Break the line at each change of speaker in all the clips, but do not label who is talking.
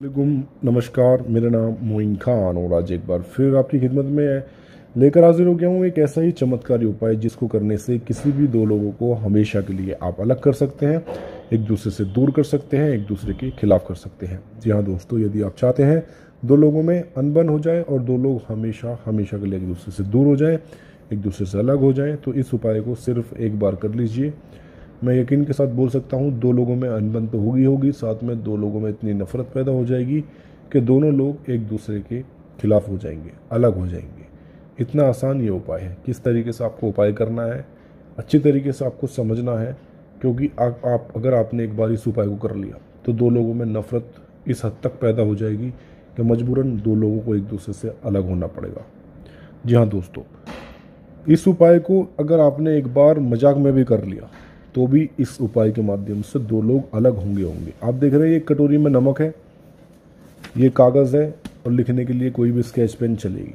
वालेकुम, नमस्कार, मेरा नाम मोइन खान और आज एक बार फिर आपकी खिदमत में लेकर हाजिर हो गया हूँ एक ऐसा ही चमत्कारी उपाय जिसको करने से किसी भी दो लोगों को हमेशा के लिए आप अलग कर सकते हैं, एक दूसरे से दूर कर सकते हैं, एक दूसरे के खिलाफ कर सकते हैं। जी हाँ दोस्तों, यदि आप चाहते हैं दो लोगों में अनबन हो जाए और दो लोग हमेशा हमेशा के लिए एक दूसरे से दूर हो जाए, एक दूसरे से अलग हो जाए तो इस उपाय को सिर्फ़ एक बार कर लीजिए। मैं यकीन के साथ बोल सकता हूँ दो लोगों में अनबन तो होगी होगी साथ में दो लोगों में इतनी नफरत पैदा हो जाएगी कि दोनों लोग एक दूसरे के खिलाफ हो जाएँगे अलग हो जाएँगे। इतना आसान ये उपाय है। किस तरीके से आपको उपाय करना है? अच्छी तरीके से आपको समझना है क्योंकि आप, आप अगर आपने एक बार इस उपाय को कर लिया तो दो लोगों में नफरत इस हद तक पैदा हो जाएगी कि मजबूरन दो लोगों को एक दूसरे से अलग होना पड़ेगा। जी हाँ दोस्तों इस उपाय को अगर आपने एक बार मज़ाक में भी कर लिया तो भी इस उपाय के माध्यम से दो लोग अलग होंगे होंगे। आप देख रहे हैं, ये कटोरी में नमक है, ये कागज़ है, और लिखने के लिए कोई भी स्केच पेन चलेगी।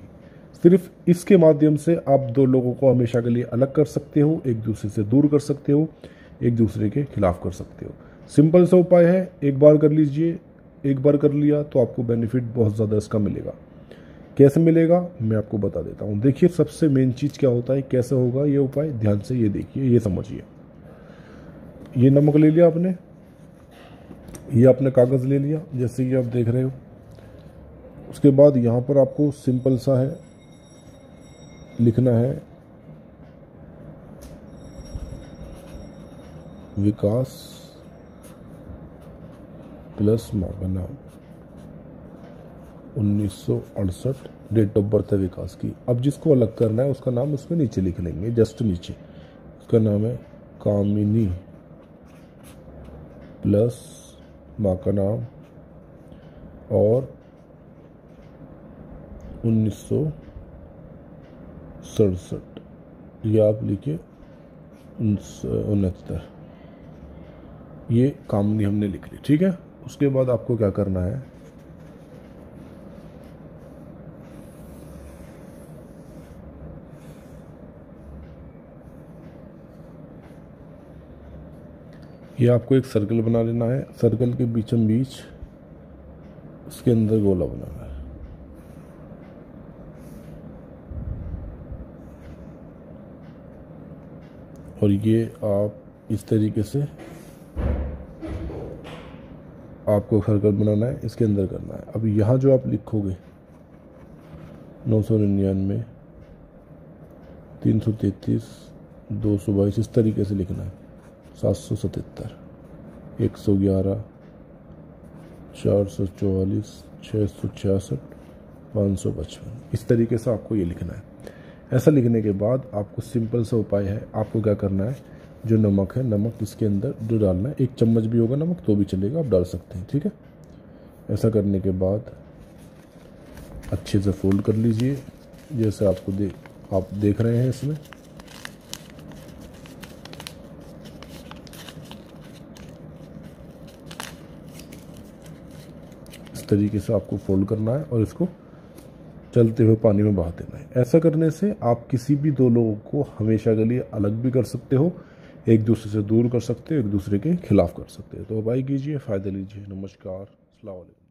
सिर्फ़ इसके माध्यम से आप दो लोगों को हमेशा के लिए अलग कर सकते हो, एक दूसरे से दूर कर सकते हो, एक दूसरे के खिलाफ कर सकते हो। सिंपल सा उपाय है, एक बार कर लीजिए, एक बार कर लिया तो आपको बेनिफिट बहुत ज़्यादा इसका मिलेगा। कैसे मिलेगा, मैं आपको बता देता हूँ। देखिए, सबसे मेन चीज़ क्या होता है, कैसे होगा ये उपाय, ध्यान से ये देखिए, ये समझिए। ये नमक ले लिया आपने। ये आपने कागज़ ले लिया, जैसे कि आप देख रहे हो। उसके बाद यहाँ पर आपको सिंपल सा है, लिखना है, विकास प्लस माँ का नाम उन्नीस सौ अड़सठ, डेट ऑफ़ बर्थ है विकास की। अब जिसको अलग करना है, उसका नाम उसमें नीचे लिख लेंगे, जस्ट नीचे। उसका नाम है कामिनी। प्लस माँ का नाम और उन्नीस सौ सड़सठ। ये आप लिखिए उनहत्तर। ये कामनी हमने लिख ली, ठीक है? उसके बाद आपको क्या करना है? ये आपको एक सर्कल बना लेना है। सर्कल के बीचम बीच उसके अंदर गोला बनाना है। और ये आप इस तरीके से आपको सर्कल बनाना है, इसके अंदर करना है। अब यहाँ जो आप लिखोगे, नौ सौ निन्यानवे, तीन सौ तैतीस, दो सौ बाईस, इस तरीके से लिखना है। सात सौ सतहत्तर, एक सौ ग्यारह, चार सौ चौवालीस छः सौ छियासठ, पाँच सौ पचपन। इस तरीके से आपको ये लिखना है। ऐसा लिखने के बाद आपको सिंपल सा उपाय है। आपको क्या करना है? जो नमक है, नमक इसके अंदर जो डालना है, एक चम्मच भी होगा नमक तो भी चलेगा, आप डाल सकते हैं, ठीक है? ऐसा करने के बाद अच्छे से फोल्ड कर लीजिए। जैसे आपको दे, आप देख रहे हैं इसमें। तरीके से आपको फोल्ड करना है और इसको चलते हुए पानी में बहा देना है। ऐसा करने से आप किसी भी दो लोगों को हमेशा के लिए अलग भी कर सकते हो, एक दूसरे से दूर कर सकते हो, एक दूसरे के खिलाफ कर सकते हो। तो उपाय कीजिए, फ़ायदा लीजिए। नमस्कार। अलैक्म